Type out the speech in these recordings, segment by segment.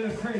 a little crazy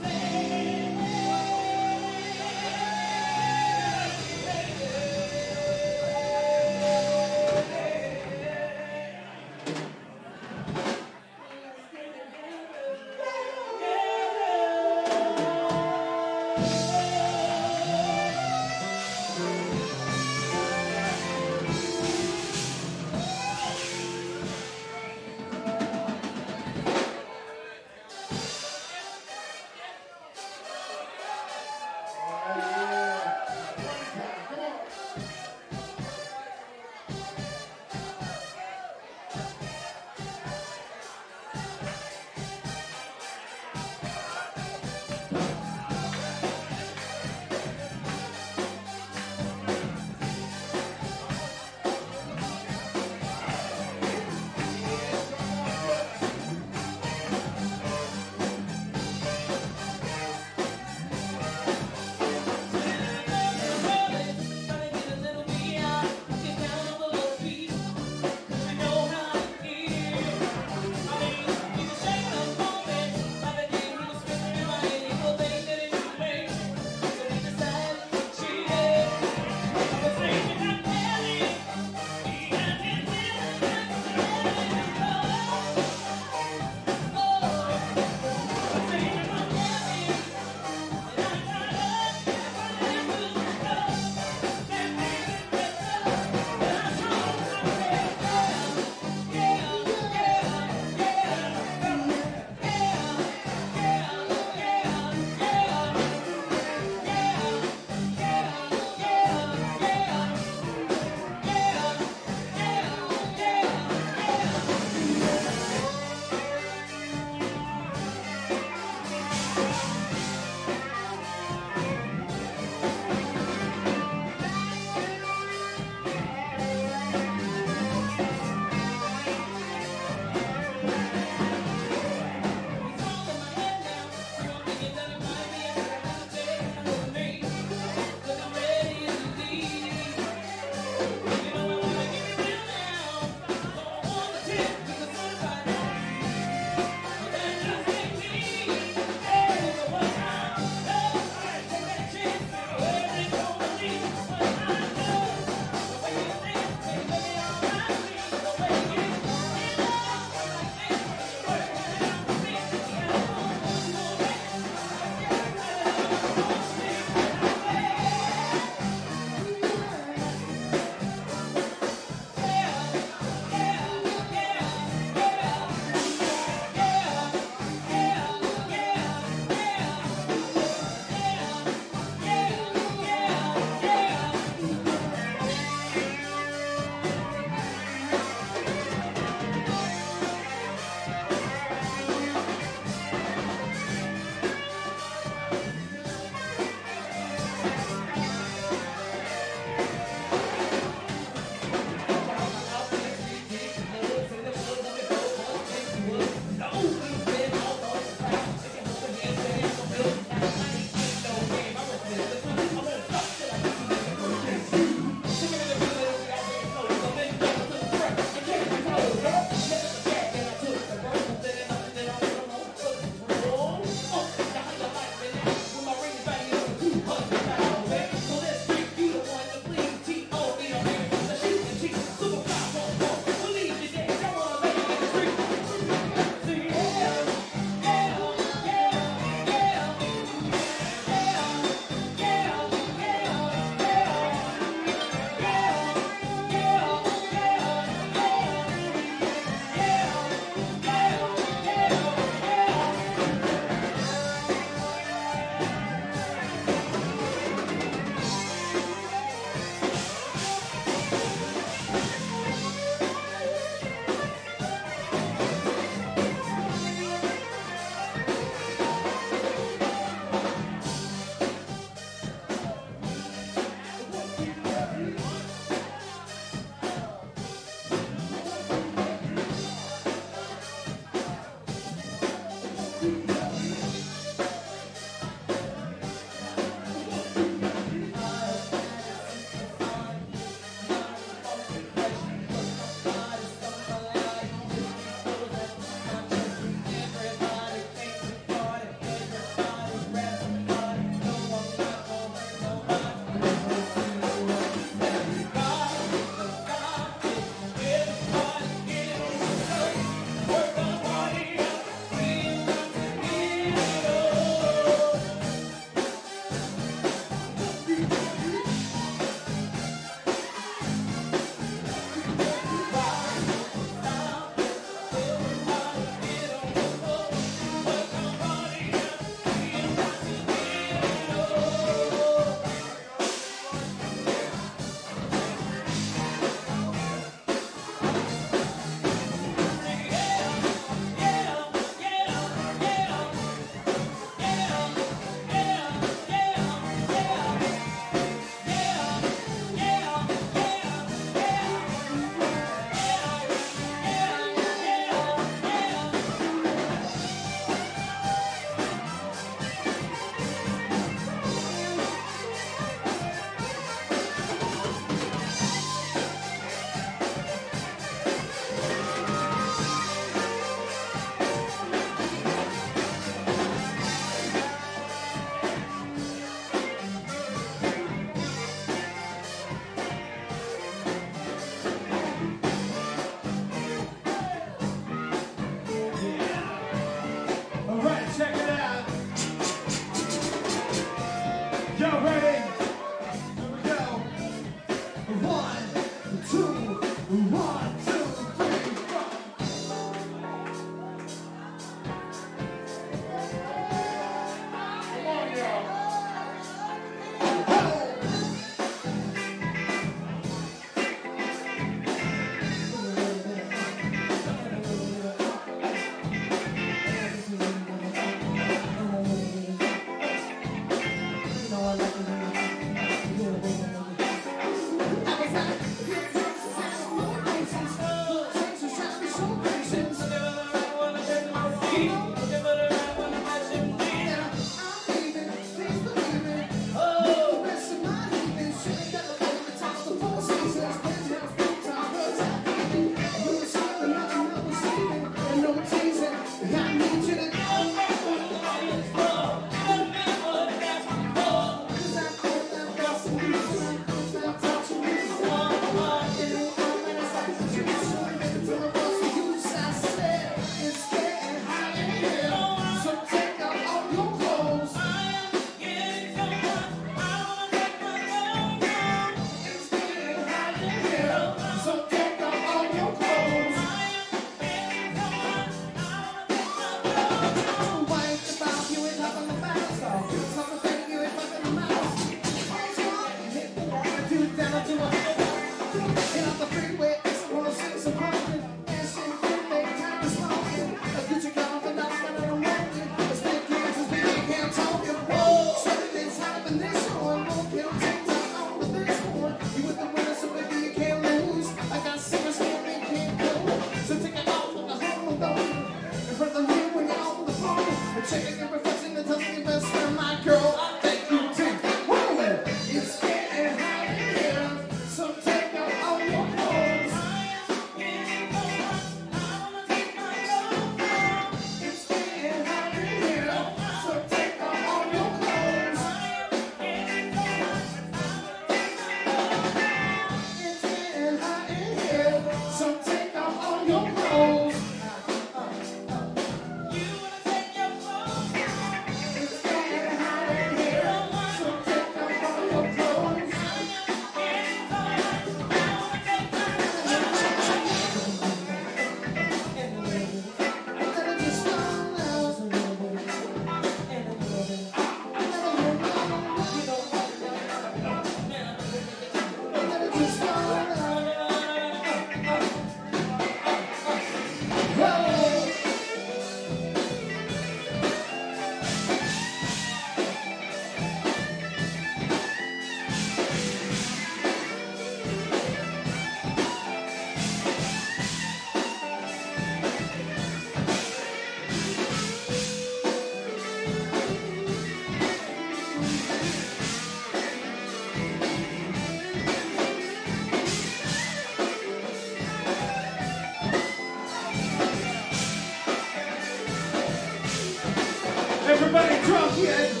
Yeah.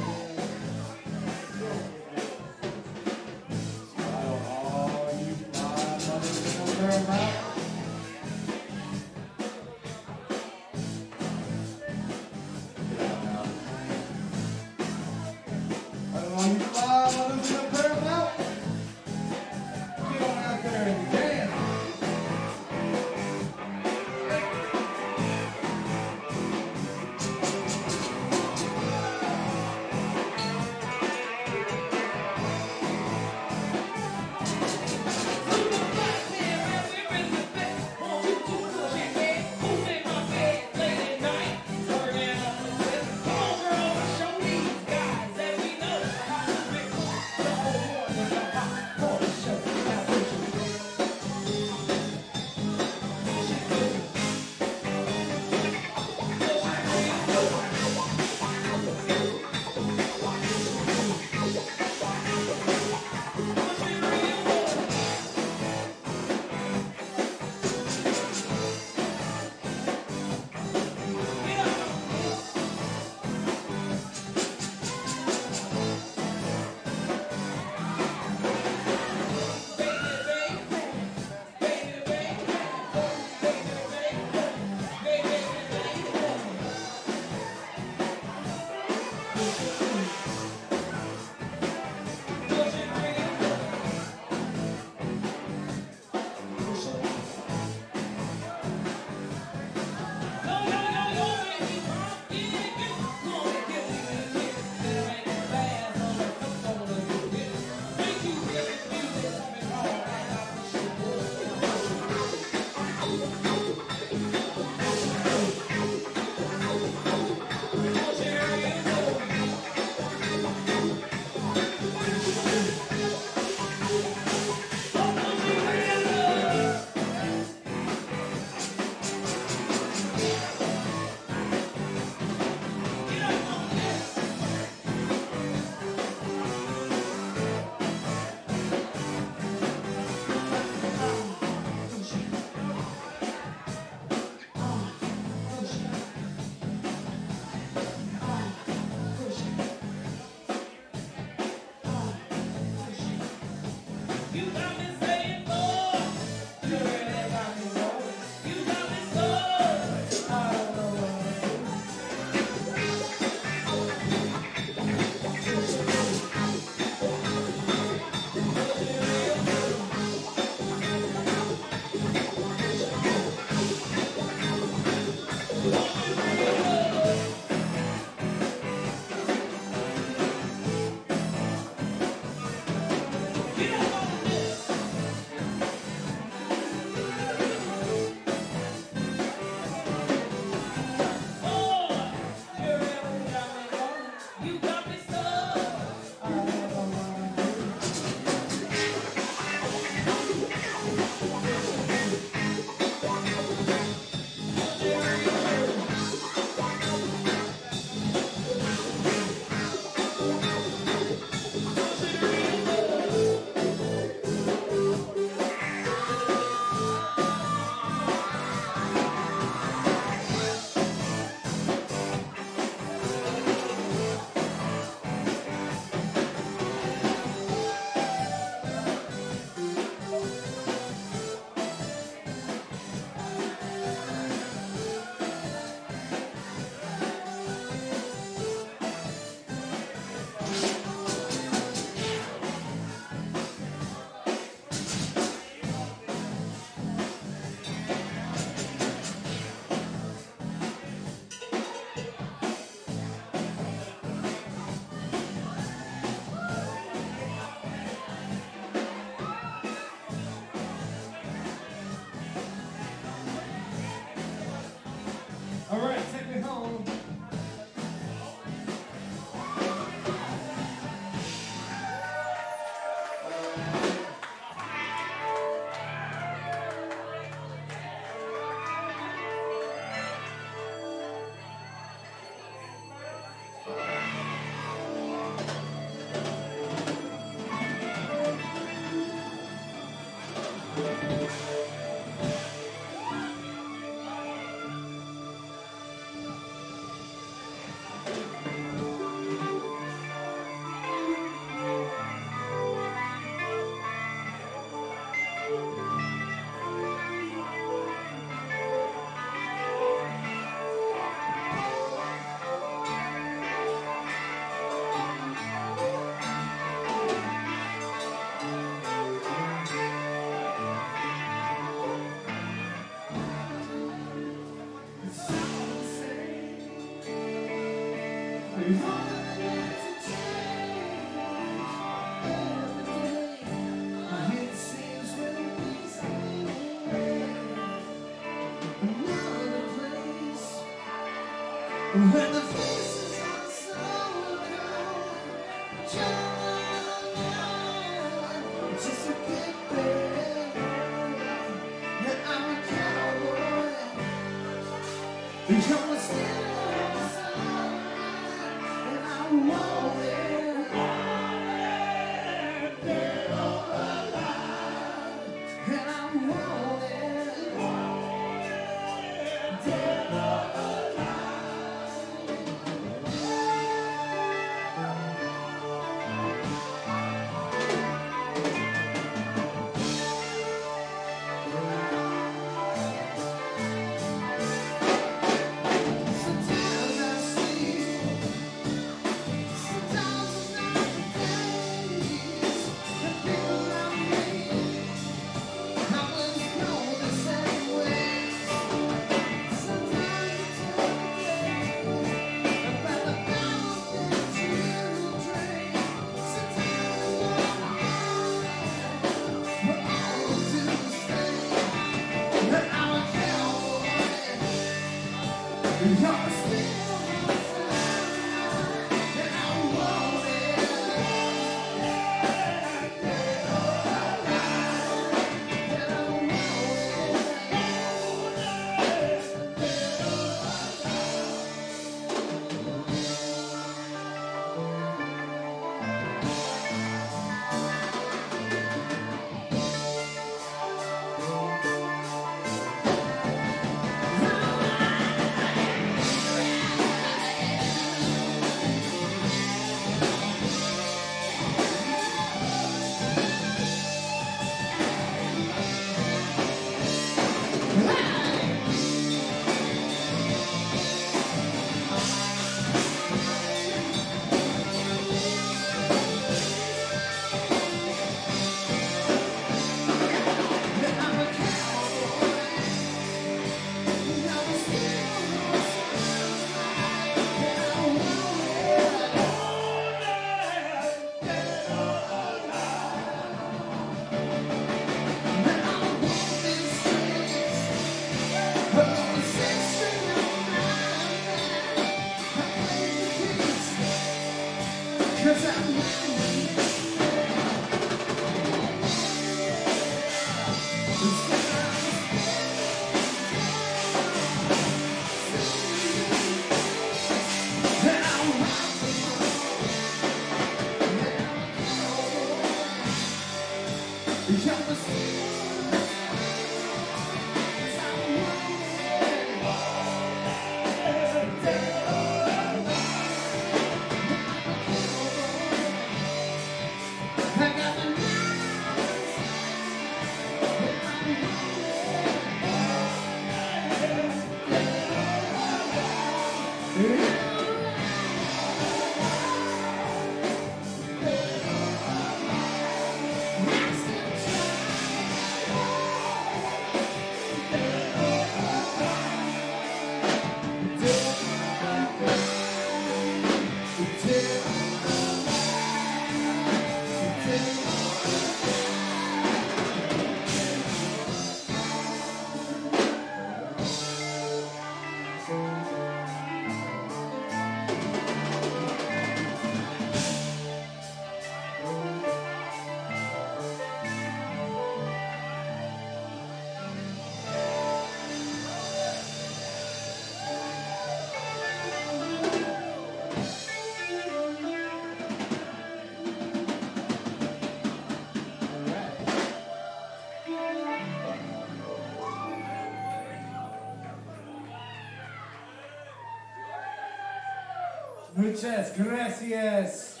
Muchas gracias,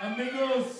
amigos